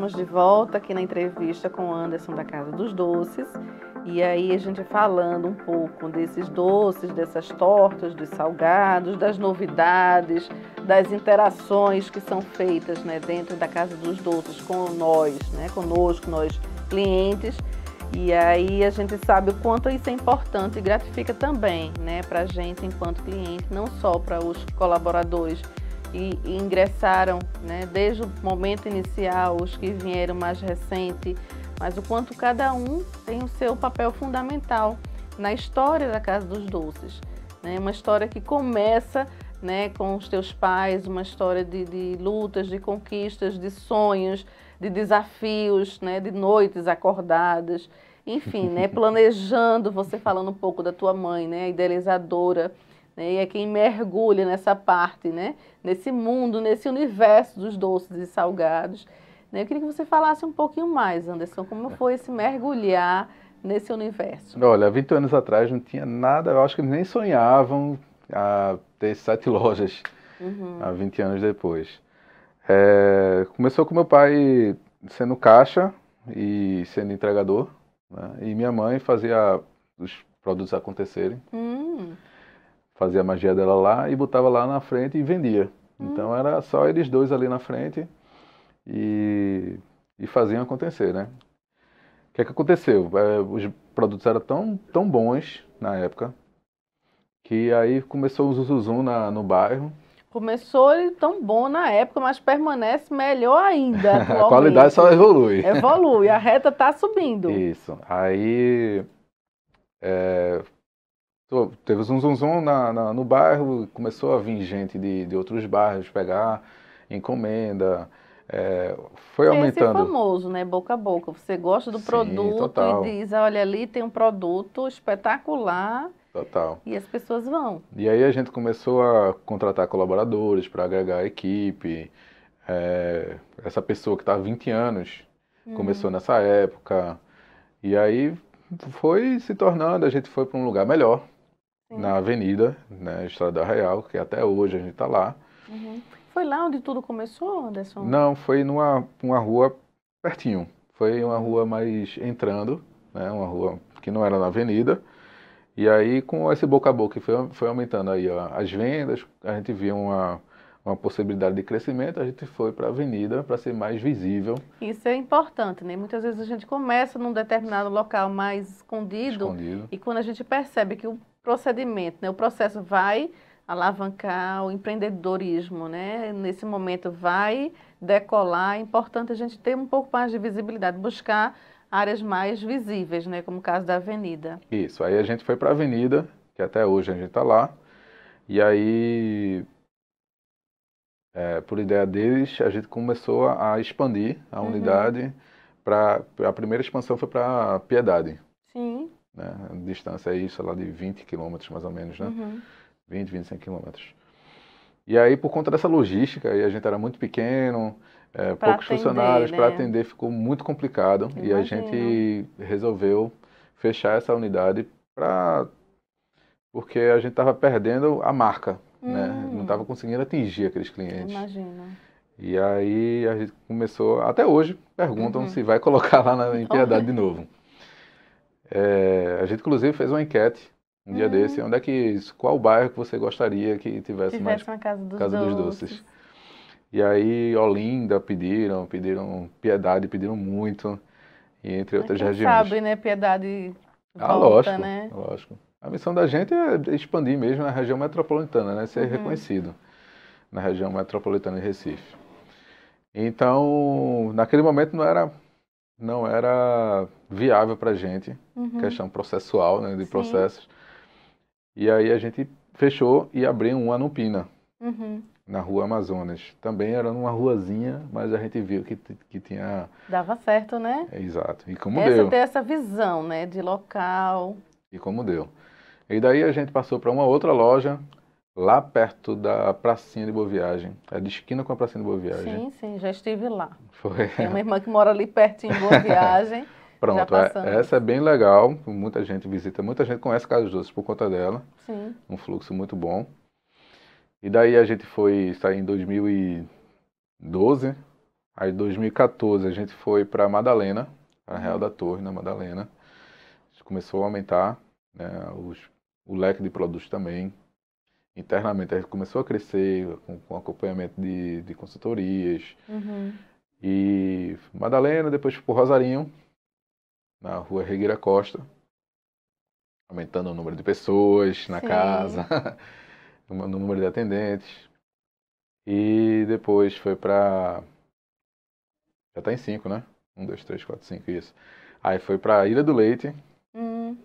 estamos de volta aqui na entrevista com o Anderson da Casa dos Doces. E aí a gente falando um pouco desses doces, dessas tortas, dos salgados, das novidades, das interações que são feitas né, dentro da Casa dos Doces com nós, né, conosco, nós clientes. E aí a gente sabe o quanto isso é importante e gratifica também né, para a gente enquanto cliente, não só para os colaboradores e, e ingressaram né, desde o momento inicial, os que vieram mais recente, mas o quanto cada um tem o seu papel fundamental na história da Casa dos Doces. Né? Uma história que começa né, com os teus pais, uma história de, de lutas, de conquistas, de sonhos, de desafios, né, de noites acordadas, enfim, né, planejando, você falando um pouco da tua mãe, né, idealizadora, né? E é quem mergulha nessa parte, né? nesse mundo, nesse universo dos doces e salgados. Né? Eu queria que você falasse um pouquinho mais, Anderson, como foi esse mergulhar nesse universo. Olha, 20 anos atrás não tinha nada, eu acho que eles nem sonhavam a ter sete lojas uhum. há 20 anos depois. É, começou com meu pai sendo caixa e sendo entregador, né? e minha mãe fazia os produtos acontecerem. Hum fazia a magia dela lá e botava lá na frente e vendia. Hum. Então era só eles dois ali na frente e, e faziam acontecer, né? O que é que aconteceu? É, os produtos eram tão, tão bons na época que aí começou o Zuzuzum na, no bairro. Começou tão bom na época, mas permanece melhor ainda. a qualidade só evolui. Evolui, a reta está subindo. Isso. Aí é, Teve um zum zum na, na, no bairro, começou a vir gente de, de outros bairros pegar encomenda, é, foi aumentando. Esse famoso, né, boca a boca. Você gosta do Sim, produto total. e diz, olha ali tem um produto espetacular. Total. E as pessoas vão. E aí a gente começou a contratar colaboradores para agregar a equipe. É, essa pessoa que está há 20 anos hum. começou nessa época. E aí foi se tornando, a gente foi para um lugar melhor na avenida, né, Estrada Real, que até hoje a gente está lá. Uhum. Foi lá onde tudo começou, Anderson? Não, foi numa uma rua pertinho. Foi uma rua mais entrando, né, uma rua que não era na avenida. E aí, com esse boca a boca que foi, foi aumentando aí ó, as vendas, a gente viu uma, uma possibilidade de crescimento, a gente foi para a avenida para ser mais visível. Isso é importante, né? Muitas vezes a gente começa num determinado local mais escondido, escondido. e quando a gente percebe que o procedimento, né? O processo vai alavancar o empreendedorismo, né? Nesse momento vai decolar. É importante a gente ter um pouco mais de visibilidade, buscar áreas mais visíveis, né? Como o caso da avenida. Isso. Aí a gente foi para a avenida, que até hoje a gente está lá. E aí, é, por ideia deles, a gente começou a expandir a uhum. unidade. Pra, a primeira expansão foi para Piedade. Sim. Né? A distância aí, sei lá, de 20 quilômetros mais ou menos, né? Uhum. 20, 25 quilômetros. E aí, por conta dessa logística, aí a gente era muito pequeno, é, poucos atender, funcionários, né? para atender ficou muito complicado. e a gente resolveu fechar essa unidade para porque a gente estava perdendo a marca, hum. né? Não estava conseguindo atingir aqueles clientes. Imagina. E aí a gente começou, até hoje, perguntam uhum. se vai colocar lá na, em Piedade de novo. É, a gente, inclusive, fez uma enquete um dia hum. desse, onde é que, qual bairro que você gostaria que tivesse, tivesse mais casa, dos, casa doces. dos Doces. E aí Olinda pediram, pediram Piedade, pediram muito, e entre outras quem regiões. sabe, né, Piedade ah, volta, lógico, né? lógico. A missão da gente é expandir mesmo na região metropolitana, né, ser uhum. reconhecido na região metropolitana de Recife. Então, naquele momento não era não era viável para a gente, uhum. questão processual, né, de Sim. processos. E aí a gente fechou e abriu uma no Pina, uhum. na rua Amazonas. Também era numa ruazinha, mas a gente viu que, que tinha... Dava certo, né? É, exato. E como essa, deu. Ter essa visão, né, de local. E como deu. E daí a gente passou para uma outra loja, lá perto da pracinha de Boa Viagem. É de esquina com a pracinha de Boa Viagem. Sim, sim, já estive lá. Foi. Tem uma irmã que mora ali pertinho em Boa Viagem. Pronto, é, essa é bem legal. Muita gente visita, muita gente conhece Casa dos Doces por conta dela. Sim. Um fluxo muito bom. E daí a gente foi sair em 2012 Aí, em 2014, a gente foi para Madalena, para Real da Torre, na Madalena. A gente começou a aumentar né, os, o leque de produtos também. Internamente, a gente começou a crescer com, com acompanhamento de, de consultorias. Uhum. E Madalena, depois por Rosarinho, na rua Regueira Costa, aumentando o número de pessoas na Sim. casa, no número de atendentes. E depois foi para. Já tá em cinco, né? Um, dois, três, quatro, cinco, isso. Aí foi para Ilha do Leite, Hum,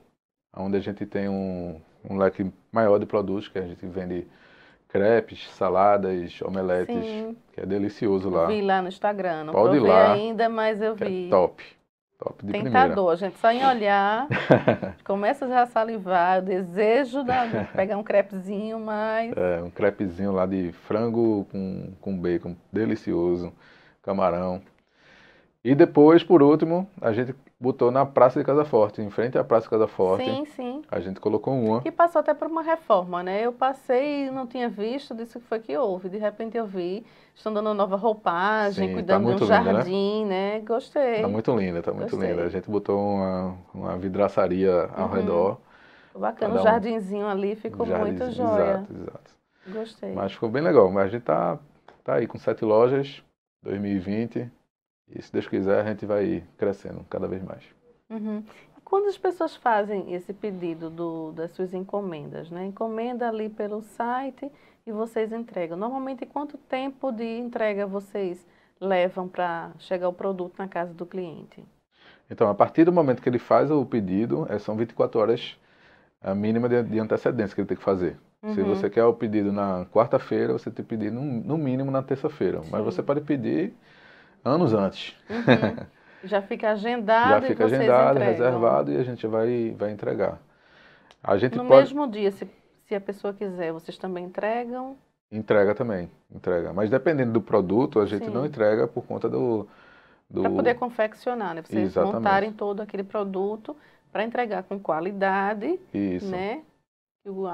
onde a gente tem um, um leque maior de produtos, que a gente vende crepes, saladas, omeletes, sim, que é delicioso eu lá. vi lá no Instagram. Não Pode provei lá, ainda, mas eu Que vi. é top. Top de primeira. Tentador, gente. Só em olhar, começa já a salivar. O desejo da- de pegar um crepezinho, mas. É, um crepezinho lá de frango com, com bacon, delicioso, camarão. E depois, por último, a gente botou na Praça de Casa Forte, em frente à Praça de Casa Forte. Sim, sim. A gente colocou uma. Que passou até por uma reforma, né? Eu passei e não tinha visto, disse que foi que houve. De repente eu vi, estão dando nova roupagem, Sim, tá cuidando de um linda, né? jardim, né? Gostei. Tá muito linda, tá muito Gostei. linda. A gente botou uma, uma vidraçaria ao Uhum. redor. Bacana, um- jardinzinho ali ficou jardim- muito jóia. Exato, exato. Gostei. Mas ficou bem legal. Mas a gente tá, tá aí com sete lojas, 2020. E se Deus quiser, a gente vai crescendo cada vez mais. Uhum. Quando as pessoas fazem esse pedido do, das suas encomendas, né? Encomenda ali pelo site e vocês entregam. Normalmente, quanto tempo de entrega vocês levam para chegar o produto na casa do cliente? Então, a partir do momento que ele faz o pedido, é, são 24 horas a mínima de, antecedência que ele tem que fazer. Se Uhum. você quer o pedido na quarta-feira, você tem que pedir no, no mínimo na terça-feira. Mas você pode pedir anos antes. Uhum. Já fica agendado Já fica agendado, entregam. reservado e a gente vai, vai entregar. A gente No pode. mesmo dia, se, se a pessoa quiser, vocês também entregam? Entrega também, entrega. Mas dependendo do produto, a gente Sim. não entrega por conta do. do... Para poder confeccionar, né? Vocês Exatamente. montarem todo aquele produto para entregar com qualidade, Isso. né?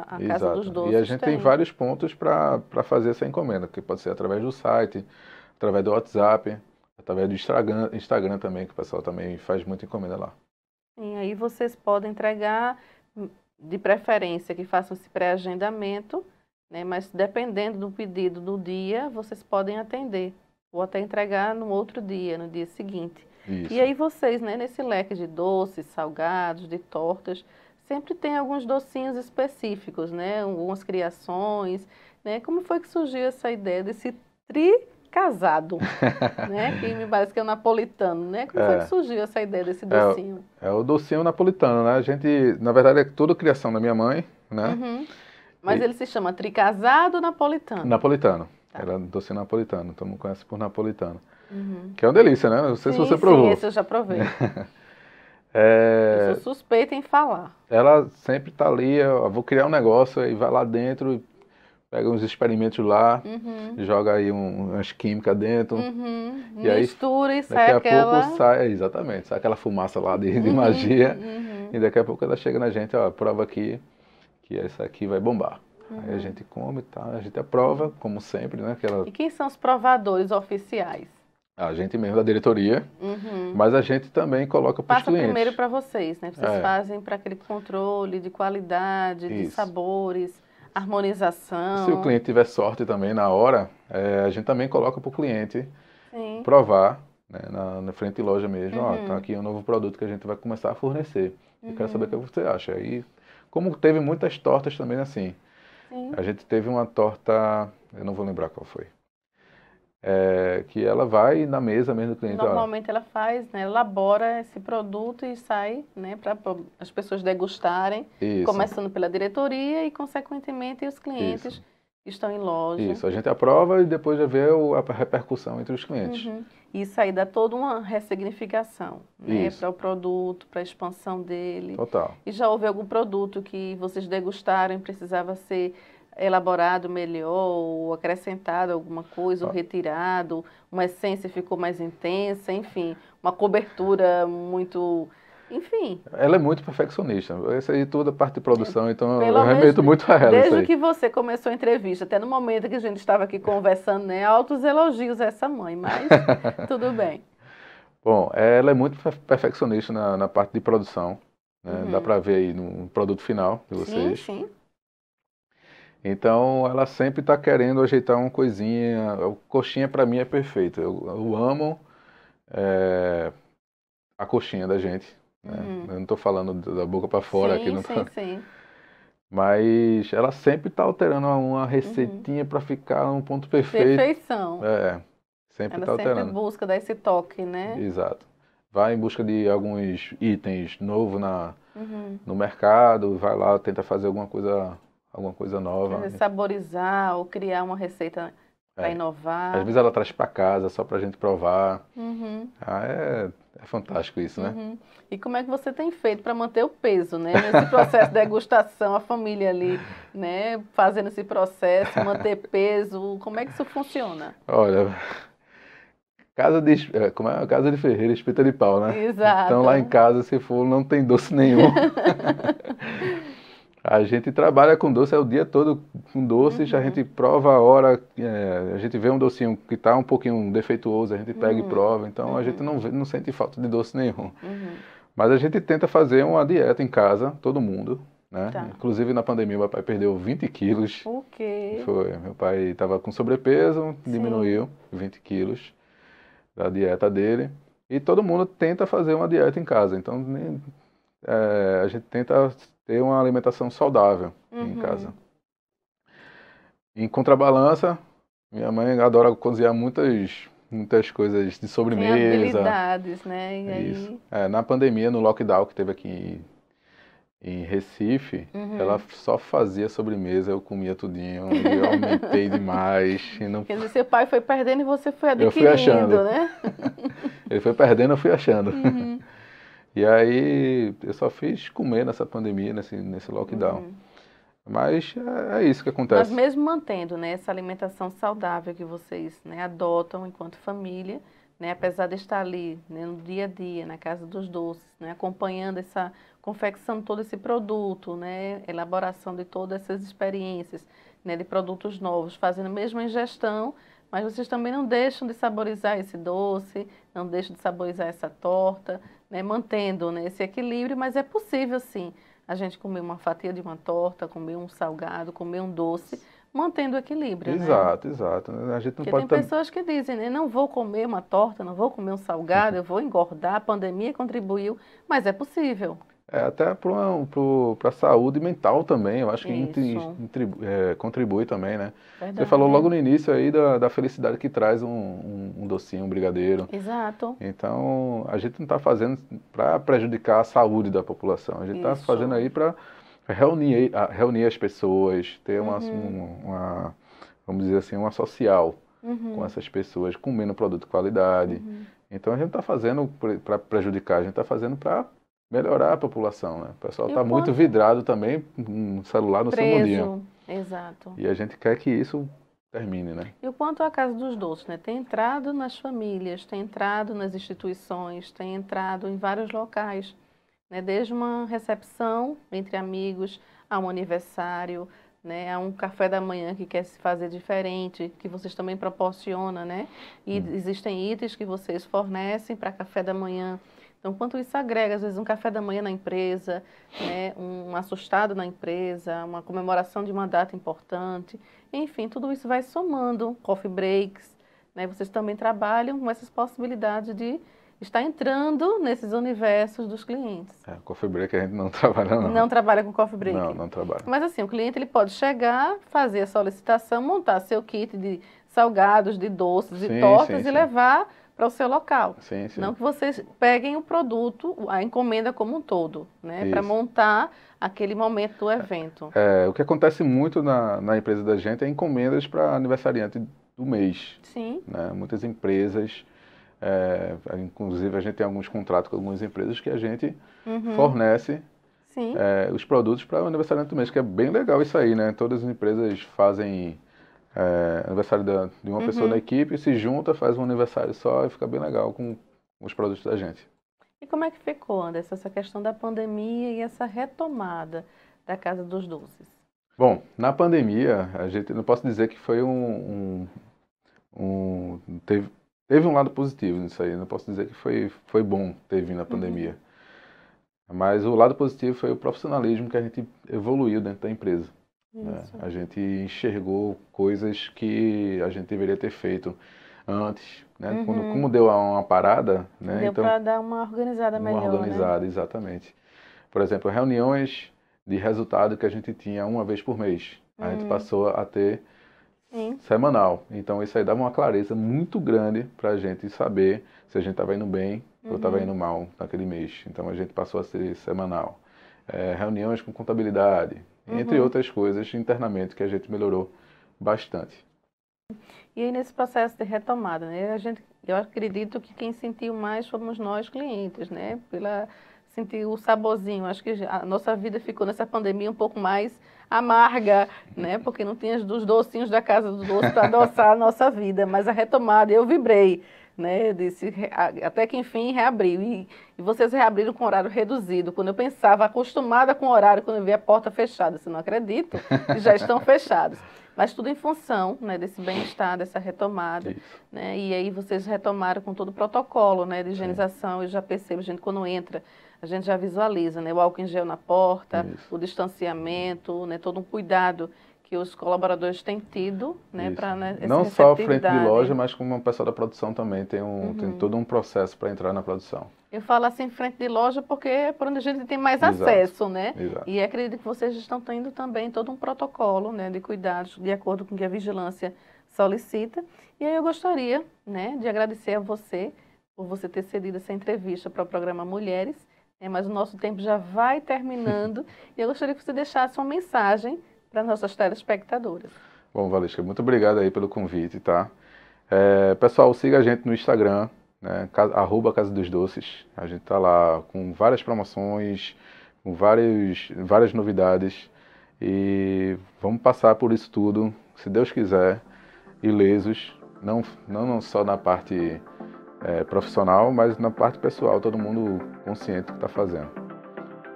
A, casa Exato. dos doces E a gente tem vários pontos para fazer essa encomenda, que pode ser através do site, através do WhatsApp, através do Instagram, Instagram também, que o pessoal também faz muita encomenda lá. E aí vocês podem entregar, hum, de preferência que façam esse pré-agendamento, né? Mas dependendo do pedido do dia, vocês podem atender. Ou até entregar no outro dia, no dia seguinte. Isso. E aí vocês, né, nesse leque de doces, salgados, de tortas, sempre tem alguns docinhos específicos, né? Algumas criações, né? Como foi que surgiu essa ideia desse tri casado, né? Que me parece que é o napolitano, né? Como foi É. que surgiu essa ideia desse É, docinho? É o docinho napolitano, né? A gente, na verdade, é tudo criação da minha mãe, né? Uhum. Mas E- ele se chama tricasado napolitano. Napolitano. Tá. Era docinho napolitano, todo mundo conhece por napolitano. Uhum. Que é uma delícia, né? Não sei sim, se você sim, provou. esse eu já provei. É, Eu sou suspeita em falar. ela sempre tá ali, eu vou criar um negócio, aí vai lá dentro, pega uns experimentos lá, Uhum. joga aí um, umas químicas dentro. Uhum. E aí, Mistura e sai Daqui a aquela... pouco sai, é, exatamente, sai aquela fumaça lá de, de Uhum, magia. uhum. E daqui a pouco ela chega na gente, ó, prova aqui que essa aqui vai bombar. Aí a Uhum. gente come, tá? A gente aprova, como sempre, né? Que ela, E quem são os provadores oficiais? a gente mesmo da diretoria, Uhum. mas a gente também coloca para os Passa clientes. primeiro para vocês, né? Vocês É. fazem para aquele controle de qualidade, de Isso. sabores, harmonização. Se o cliente tiver sorte também na hora, é, a gente também coloca para o cliente Sim. provar, né, na, na frente de loja mesmo, ó, Uhum. tá aqui um novo produto que a gente vai começar a fornecer. Eu quero Uhum. saber o que você acha. Aí, como teve muitas tortas também assim, Sim. a gente teve uma torta, eu não vou lembrar qual foi, é, que ela vai na mesa mesmo do cliente, ó, Normalmente ela faz, né? Elabora esse produto e sai, né? Para as pessoas degustarem, isso, começando pela diretoria e, consequentemente, os clientes Isso. estão em loja. isso, a gente aprova e depois já vê a repercussão entre os clientes. Uhum. Isso aí dá toda uma ressignificação, né? Para o produto, para a expansão dele. Total. E já houve algum produto que vocês degustaram e precisava ser elaborado melhor, ou acrescentado alguma coisa, ou Ah. retirado, uma essência ficou mais intensa, enfim, uma cobertura muito enfim. Ela é muito perfeccionista. Essa aí toda a parte de produção, então Pelo eu remeto muito a ela. Desde que você começou a entrevista, até no momento que a gente estava aqui conversando, né? Altos elogios a essa mãe, mas tudo bem. Bom, ela é muito perfeccionista na, na parte de produção. Né? Uhum. Dá para ver aí no produto final de vocês. Sim, sim. Então, ela sempre está querendo ajeitar uma coisinha. O coxinha, para mim, é perfeito. Eu, eu amo é, a coxinha da gente. Né? Uhum. Eu não estou falando da boca para fora sim, aqui. Não sim, tá... sim. Mas ela sempre está alterando uma receitinha uhum. para ficar um ponto perfeito. Perfeição. É, sempre está alterando. sempre busca dar esse toque, né? Exato. Vai em busca de alguns itens novos na, uhum. no mercado, vai lá, tenta fazer alguma coisa, alguma coisa nova. Saborizar ou criar uma receita para é. inovar. Às vezes ela traz para casa só para a gente provar. Uhum. Ah, é, é fantástico isso, né? Uhum. E como é que você tem feito para manter o peso, né? Nesse processo de degustação, a família ali, né? Fazendo esse processo, manter peso, como é que isso funciona? Olha, casa de, é, como é? casa de ferreira, espeta de pau, né? Exato. Então lá em casa, se for, não tem doce nenhum. A gente trabalha com doce é o dia todo com doces, uhum. a gente prova a hora, é, a gente vê um docinho que está um pouquinho defeituoso, a gente pega uhum. e prova, então uhum. a gente não, não sente falta de doce nenhum. Uhum. Mas a gente tenta fazer uma dieta em casa, todo mundo, né? Tá. Inclusive na pandemia meu pai perdeu 20 quilos. O quê? Foi, meu pai estava com sobrepeso, Sim. diminuiu 20 quilos da dieta dele. E todo mundo tenta fazer uma dieta em casa, então é, a gente tenta ter uma alimentação saudável uhum. em casa. Em contrabalança, minha mãe adora cozinhar muitas muitas coisas de sobremesa. Tem habilidades, né? E Isso. Aí... É, na pandemia, no lockdown que teve aqui em, Recife, uhum. ela só fazia sobremesa, eu comia tudinho, eu aumentei demais. E não... Quer dizer, seu pai foi perdendo e você foi adquirindo, eu fui achando. né? Ele foi perdendo, eu fui achando. Uhum. E aí eu só fiz comer nessa pandemia, nesse, nesse lockdown. Uhum. Mas é, é, isso que acontece. Mas mesmo mantendo né, essa alimentação saudável que vocês né, adotam enquanto família, né, apesar de estar ali né, no dia a dia, na casa dos doces, né, acompanhando essa confecção de todo esse produto, né, elaboração de todas essas experiências né, de produtos novos, fazendo mesmo a ingestão, mas vocês também não deixam de saborizar esse doce, não deixam de saborizar essa torta, né, mantendo né, esse equilíbrio, mas é possível sim a gente comer uma fatia de uma torta, comer um salgado, comer um doce, mantendo o equilíbrio. Exato, né? exato. A gente não Porque pode tem pessoas que dizem, né, não vou comer uma torta, não vou comer um salgado, eu vou engordar, a pandemia contribuiu, mas é possível. É, até para a saúde mental também, eu acho que intribui, é, contribui também, né? Verdade. Você falou logo no início aí da, da felicidade que traz um, um, um, docinho, um brigadeiro. Exato. Então, a gente não está fazendo para prejudicar a saúde da população, a gente está fazendo aí para reunir, reunir as pessoas, ter uma, uhum. uma, vamos dizer assim, uma social uhum. com essas pessoas, comendo produto de qualidade. Uhum. Então, a gente não está fazendo para prejudicar, a gente está fazendo para melhorar a população, né? O pessoal está muito vidrado também no celular, no Preso. seu mundinho. Exato. E a gente quer que isso termine, né? E o quanto a Casa dos Doces, né? Tem entrado nas famílias, tem entrado nas instituições, tem entrado em vários locais, né? Desde uma recepção entre amigos, a um aniversário, né? A um café da manhã que quer se fazer diferente, que vocês também proporcionam, né? E hum. existem itens que vocês fornecem para café da manhã então, quanto isso agrega, às vezes, um café da manhã na empresa, né, um assustado na empresa, uma comemoração de uma data importante, enfim, tudo isso vai somando, coffee breaks, né, vocês também trabalham com essas possibilidades de estar entrando nesses universos dos clientes. É, coffee break a gente não trabalha não. Não trabalha com coffee break. Não, não trabalha. Mas assim, o cliente ele pode chegar, fazer a solicitação, montar seu kit de salgados, de doces sim, e tortas sim, e sim. levar para o seu local. Sim, sim. Não que vocês peguem o produto, a encomenda como um todo, né? Para montar aquele momento do evento. É, o que acontece muito na, na empresa da gente é encomendas para aniversariante do mês. Sim. Né? Muitas empresas, é, inclusive a gente tem alguns contratos com algumas empresas que a gente uhum. fornece é, os produtos para o aniversariante do mês, que é bem legal isso aí, né? Todas as empresas fazem é, aniversário da, de uma uhum. pessoa da equipe, se junta, faz um aniversário só e fica bem legal com os produtos da gente. E como é que ficou, Anderson, essa questão da pandemia e essa retomada da Casa dos Doces? Bom, na pandemia, a gente não posso dizer que foi um, um, um teve, teve um lado positivo nisso aí. Não posso dizer que foi, foi bom ter vindo a uhum. pandemia. Uhum. Mas o lado positivo foi o profissionalismo que a gente evoluiu dentro da empresa. Né? A gente enxergou coisas que a gente deveria ter feito antes, né? Uhum. Quando, como deu uma parada, né? Deu então, para dar uma organizada uma melhor, Uma organizada, né? exatamente. Por exemplo, reuniões de resultado que a gente tinha uma vez por mês. A uhum. gente passou a ter Sim. semanal. Então isso aí dava uma clareza muito grande para a gente saber se a gente estava indo bem uhum. ou estava indo mal naquele mês. Então a gente passou a ser semanal. É, reuniões com contabilidade, entre uhum. outras coisas internamente que a gente melhorou bastante. E aí nesse processo de retomada, né, a gente, eu acredito que quem sentiu mais fomos nós clientes, né, pela sentir o saborzinho. Acho que a nossa vida ficou nessa pandemia um pouco mais amarga, né, porque não tinha os docinhos da casa do doce para adoçar a nossa vida, mas a retomada eu vibrei, né, desse, até que enfim reabriu. E, e, vocês reabriram com horário reduzido. Quando eu pensava, acostumada com o horário, quando eu vi a porta fechada, você não acredito, já estão fechados mas tudo em função né, desse bem-estar, dessa retomada. Né? E aí vocês retomaram com todo o protocolo né, de higienização, Sim. eu já percebo, a gente quando entra, a gente já visualiza né, o álcool em gel na porta, Isso. o distanciamento, né, todo um cuidado que os colaboradores têm tido, né, para né, não só a frente de loja, mas como uma pessoa da produção também tem um uhum. tem todo um processo para entrar na produção. Eu falo assim frente de loja porque é por onde a gente tem mais Exato. acesso, né? Exato. E acredito que vocês estão tendo também todo um protocolo, né, de cuidados de acordo com o que a vigilância solicita. E aí eu gostaria, né, de agradecer a você por você ter cedido essa entrevista para o programa Mulheres. Né, mas o nosso tempo já vai terminando e eu gostaria que você deixasse uma mensagem para nossas telespectadoras. Bom, Valesca, muito obrigado aí pelo convite, tá? É, pessoal, siga a gente no Instagram, né, arroba Casa dos Doces. A gente tá lá com várias promoções, com várias, várias novidades e vamos passar por isso tudo, se Deus quiser, ilesos, não, não, não só na parte é, profissional, mas na parte pessoal, todo mundo consciente do que está fazendo.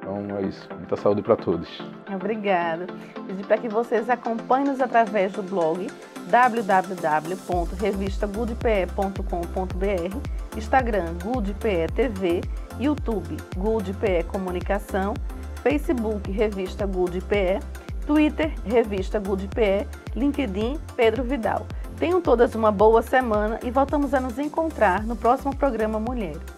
Então é isso. Muita saúde para todos. Obrigada. Pedir para que vocês acompanhem-nos através do blog www.revistagoodpe.com.br, Instagram GoodPE TV, YouTube GoodPE Comunicação, Facebook Revista GoodPE, Twitter Revista GoodPE, LinkedIn Pedro Vidal. Tenham todas uma boa semana e voltamos a nos encontrar no próximo programa Mulheres.